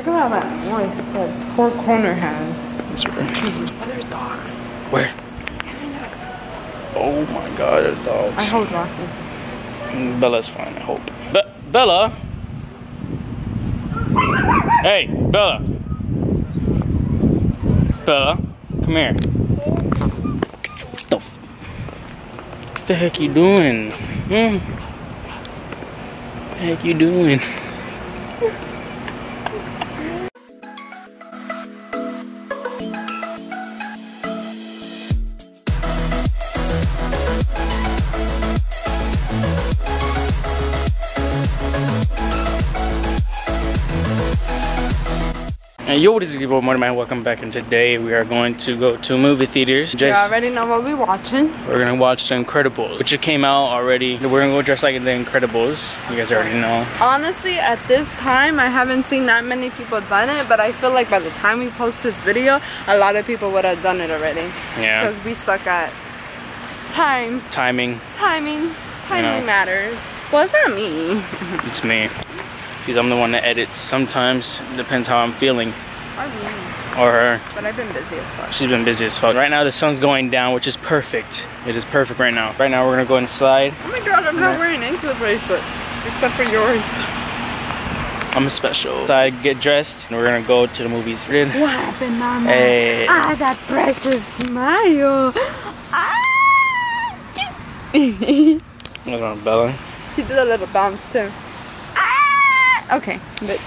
Look at that voice that poor corner has. This way. Oh, there's dogs. Where? Oh my god, there's dogs. I Rocky. Mm, Bella's fine, I hope. Be Bella? Hey, Bella. Bella, come here. What the, what the heck you doing? Hmm? What the heck you doing? Yo, what is good, people? Morning, man. Welcome back. And today we are going to go to movie theaters. You already know what we're watching. we're gonna watch The Incredibles, which it came out already. We're gonna go dress like The Incredibles. You guys already know. Honestly, at this time, I haven't seen that many people done it, but I feel like by the time we post this video, a lot of people would have done it already. Yeah. Because we suck at time, Timing, timing, timing know. matters. Well, it's not me. it's me. Because I'm the one that edits. Sometimes depends how I'm feeling. Or me. Or her. But I've been busy as fuck. She's been busy as fuck. Right now the sun's going down, which is perfect. It is perfect right now. Right now we're gonna go inside. Oh my god, I'm not wearing ankle bracelets. Except for yours. I'm a special. So I get dressed and we're gonna go to the movies. What happened, mama? Hey. Ah, that precious smile. Ah! she What's wrong, Bella? She did a little bounce too. Ah! Okay, but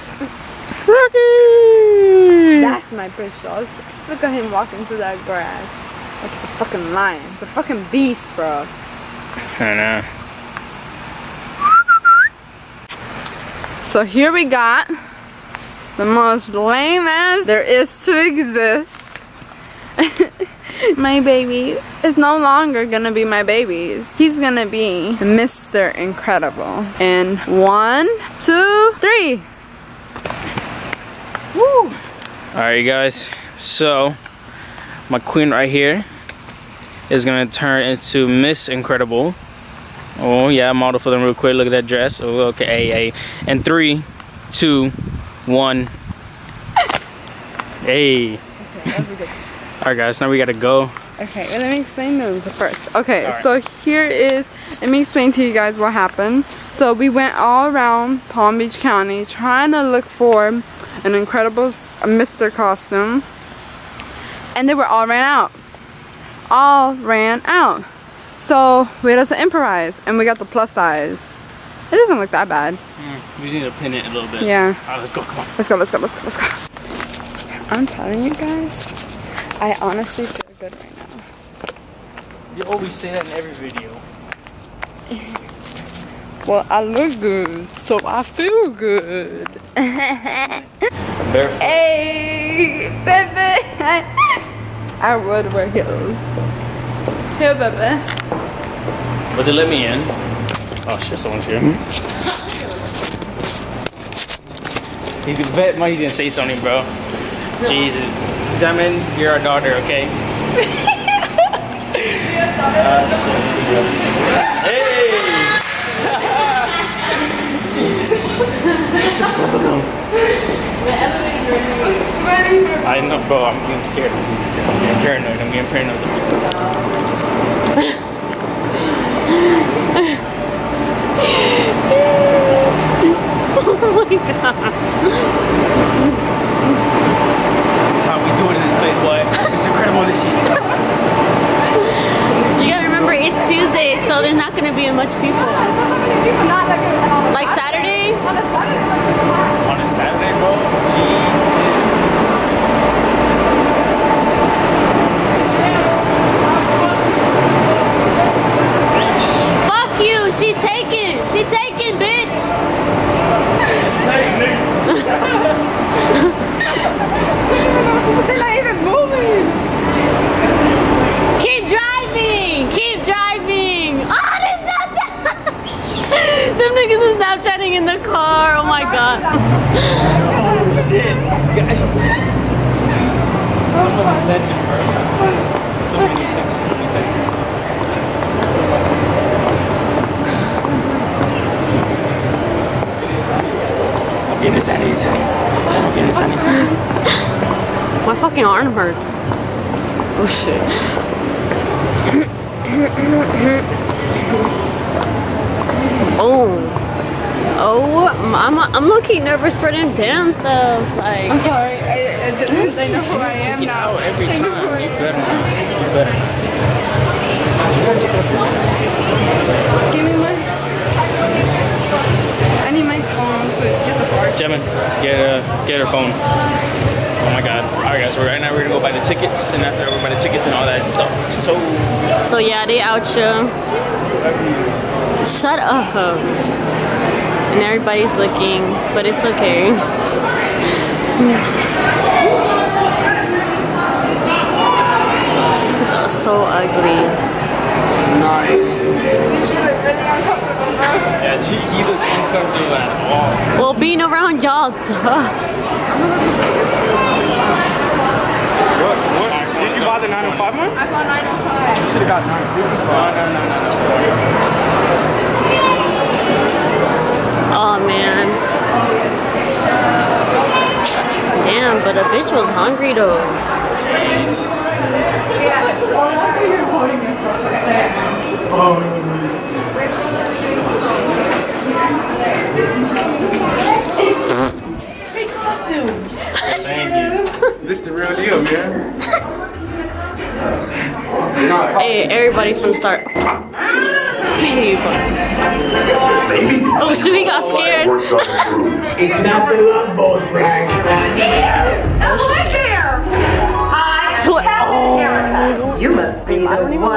Rocky! that's my precious. Look at him walking through that grass. Like it's a fucking lion. It's a fucking beast, bro. I know. So here we got the most lame ass there is to exist. my babies is no longer gonna be my babies. He's gonna be Mr. Incredible. In one, two, three. Woo! Alright, guys. So, my queen right here is gonna turn into Miss Incredible. Oh, yeah, model for them real quick. Look at that dress. Oh, okay, hey, hey. And three, two, one. Hey. Alright, guys, now we gotta go. Okay, well, let me explain those first. Okay, Alright. so here is, let me explain to you guys what happened. So we went all around Palm Beach County trying to look for an incredible s- Mr. costume. And they were all ran out. All ran out. So we had to improvise and we got the plus size. It doesn't look that bad. Mm, we just need to pin it a little bit. Yeah. Alright, let's go, come on. Let's go, let's go, let's go, let's go. I'm telling you guys, I honestly feel good right now. You always say that in every video. Well, I look good, so I feel good. Barefoot. hey, baby. I would wear heels. Here, baby. But they let me in. Oh shit, someone's here. He's a bet money he's gonna say something, bro. Jesus. Diamond, you're our daughter, okay? Uh, hey! I know, bro. I'm getting scared. I'm getting scared. I'm getting paranoid. I'm getting paranoid. That's how we do it in this place, boy. It's incredible this shit. You gotta remember it's Tuesday, so there's not gonna be much people. Like Saturday? On a Saturday, bro. Fuck you! She taken! She taken, bitch! They're not even moving. Keep driving! Keep driving! Oh, they Snapchat! Them niggas is Snapchatting in the car. Oh my god. Oh shit. Guys. So much attention, bro. So many attention, so many attention. So much attention. I'm getting this anti-attack. My fucking arm hurts. Oh shit. oh. Oh, I'm, I'm looking nervous for them damn self. Like, I'm sorry. I, I didn't, they know who I am now. know, every They know who time. You am. better. You better. Give me my. I need my phone to get the bar. Gemma, get uh, get her phone. Oh my god. Alright guys, so right now we're gonna go buy the tickets and after we buy the tickets and all that stuff. So so yeah, they out you. Shut up. And everybody's looking, but it's okay. It's all so ugly. yeah, he, he looks uncomfortable at all. Well, being around y'all, duh. What? What? Did you buy the 905 one? I bought 905. You should have got 950. No, no, no, no, no. Oh man. Damn, but a bitch was hungry though. Oh, that's why you're holding yourself right there. Thank you. This the real deal, man. Hey, everybody from start. Babe. Oh shit, we got scared. It's not the love boat, Frank.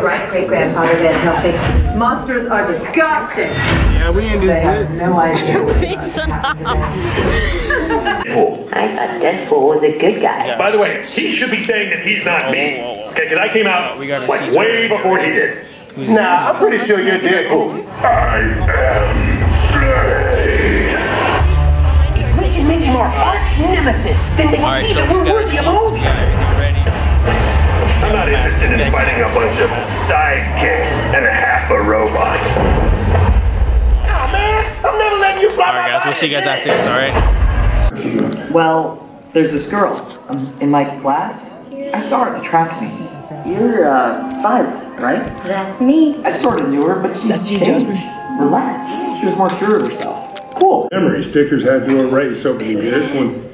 You were right, great grandfather Van Helsing. Monsters are disgusting. Yeah, we ain't They this have no idea. Babe, shut up. I thought Deadpool was a good guy. By the way, he should be saying that he's not me. Okay, because I came out We like way before he did. Nah, I'm pretty sure you're Deadpool. I am Slade. Making me more arch nemesis than they Alright, see that we we're worthy of We owning. got everything ready. I'm not interested in fighting a bunch of sidekicks and a half a robot. Oh man, I'm never letting you fly Alright guys, we'll see you guys after this, alright? Well, there's this girl um, in my class. I saw her at the track meet. You're uh, five, right? That's me. I sort of knew her, but she That's you, Jasper. Relaxed. She was more sure of herself. Cool. Memories Dicker had to erase over the years when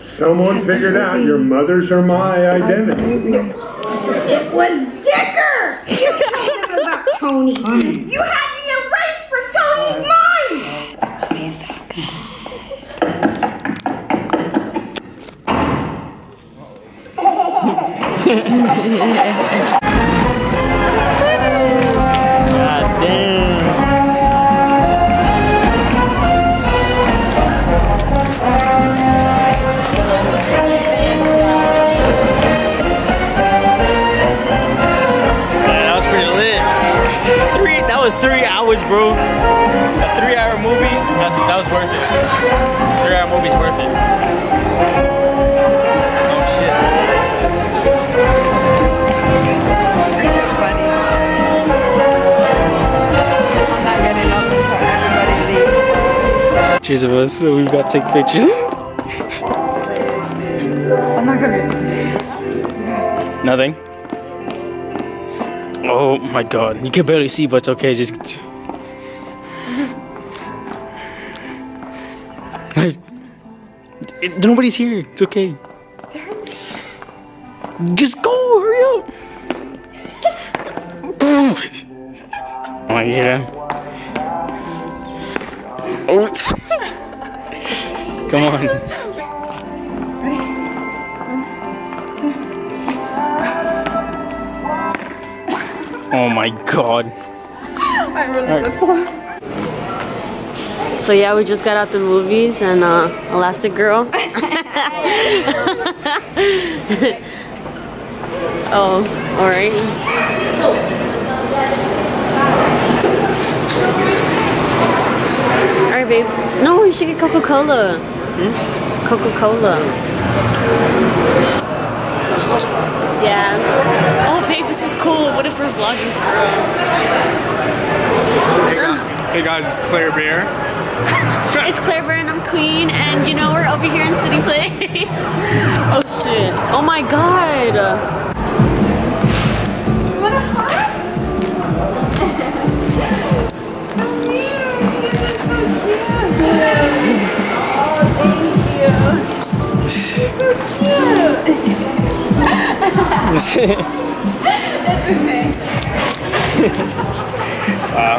someone figured out your mother's or my identity. It was Dicker! You told him about Tony. You had me erased for Tony's mind! God Three-hour movie's worth it. Oh shit. I'm not getting up until everybody leaves. Cheers of us, so we've got to take pictures. I'm not gonna. Nothing. Oh my god. You can barely see, but it's okay. Just. It- nobody's here. It's okay. Just go, hurry up. oh yeah. Oh. Come on. Oh my god. I really did fall. So yeah, we just got out the movies and uh, Elastigirl. oh, alright. Alright, babe. No, you should get Coca-Cola. Hmm? Coca-Cola. Yeah. Oh, babe, this is cool. What if we're vlogging for real? Hey, guys, hey guys, it's Claire Bear. It's Claire Bear and I'm Queen, and you know we're over here in City Place. oh shit! Oh my god! What a heart! so weird. You so cute. Oh, thank you. So cute. It's okay. wow.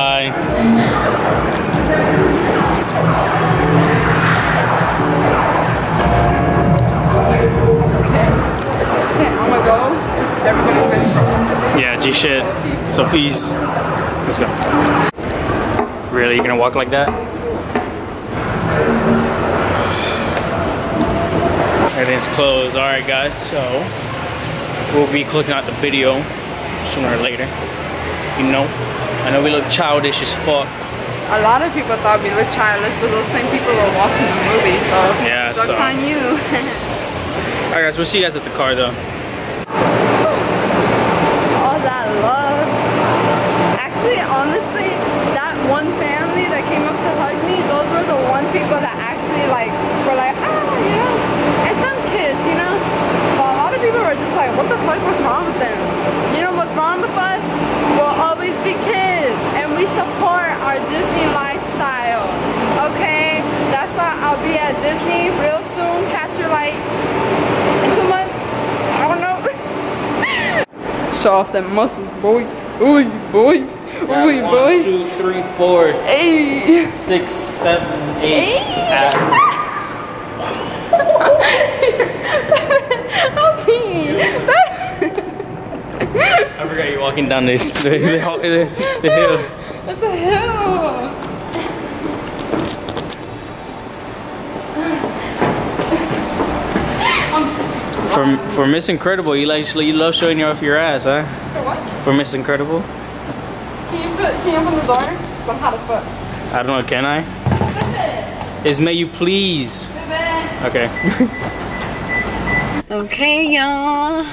Yeah, G shit. So peace. Let's go. Really, you're gonna walk like that? Everything's closed. All right, guys. So we'll be closing out the video sooner or later. You know, I know we look childish as fuck. A lot of people thought we looked childish, but those same people were watching the movie, so Yeah, joke's so- on you. All right, guys. We'll see you guys at the car though. All that love. Actually, honestly, that one family that came up to hug me, those were the one people that actually like were like, ah, you know, and some kids, you know. But a lot of people were just like, what the fuck was wrong with them? You know what's wrong with us? We'll always be kids, and we support our Disney lifestyle. Okay, that's why I'll be at Disney real soon. Catch your light in two months. I don't know. Show off them muscles, boy. Ooh, boy. Ooh, boy. two, three, four, Hey. six, seven, eight. I forgot you're walking down this the, the, the, the hill. That's a hill. For for Miss Incredible, you like you love showing off your ass, huh? For what? For Miss Incredible, Can you put? Can you open the door? Cause I'm hot as fuck. I don't know, can I? Is may you please? Okay. Okay, y'all.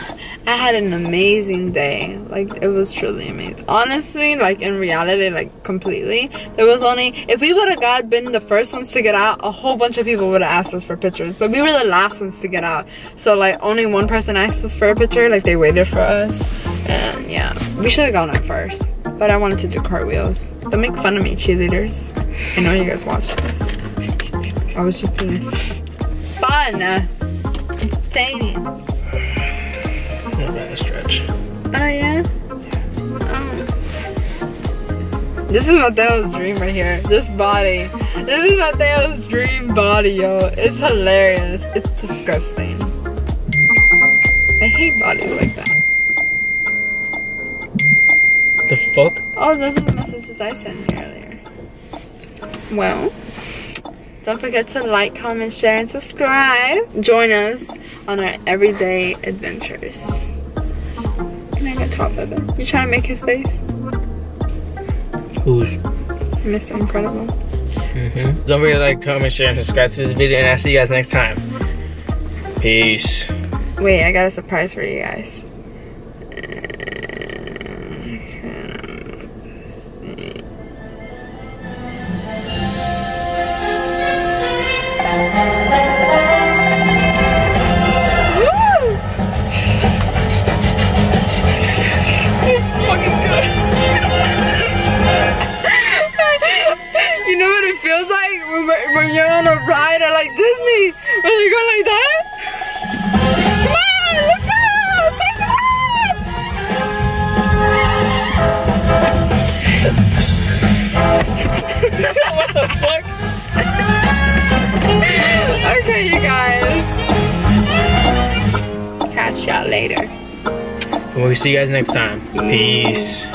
I had an amazing day. Like, it was truly amazing. Honestly, like, in reality, like, completely. There was only, if we would have got been the first ones to get out, a whole bunch of people would have asked us for pictures. But we were the last ones to get out. So, like, only one person asked us for a picture. Like, they waited for us. And, yeah. We should have gone up first. But I wanted to do cartwheels. Don't make fun of me, cheerleaders. I know you guys watch this. I was just being fun. Uh, entertaining. Not bad stretch. Oh yeah? Oh. This is Mateo's dream right here. This body. This is Mateo's dream body, yo. It's hilarious. It's disgusting. I hate bodies like that. The fuck? Oh, those are the messages I sent you earlier. Well, don't forget to like, comment, share, and subscribe. Join us on our everyday adventures. Can I get top of it? You trying to make his face? Who's? Mr. Incredible. Mm-hmm. Don't forget to like, comment, share, and subscribe to this video, and I'll see you guys next time. Peace. Wait, I got a surprise for you guys. Y'all later. And we'll see you guys next time. Peace.